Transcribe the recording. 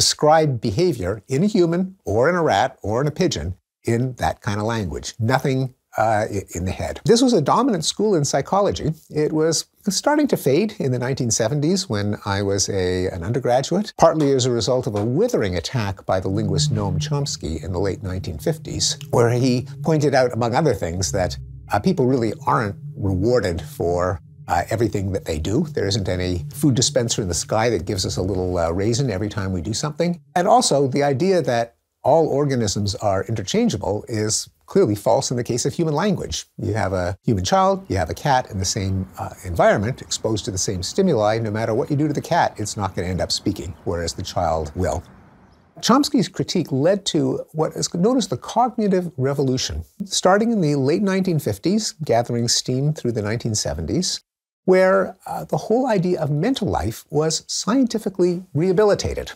describe behavior in a human or in a rat or in a pigeon in that kind of language. Nothing uh, in the head. This was a dominant school in psychology. It was starting to fade in the 1970s when I was a, an undergraduate, partly as a result of a withering attack by the linguist Noam Chomsky in the late 1950s, where he pointed out, among other things, that uh, people really aren't rewarded for uh, everything that they do. There isn't any food dispenser in the sky that gives us a little uh, raisin every time we do something. And also the idea that all organisms are interchangeable is clearly false in the case of human language. You have a human child, you have a cat in the same uh, environment, exposed to the same stimuli. No matter what you do to the cat, it's not going to end up speaking, whereas the child will. Chomsky's critique led to what is known as the cognitive revolution, starting in the late 1950s, gathering steam through the 1970s, where uh, the whole idea of mental life was scientifically rehabilitated.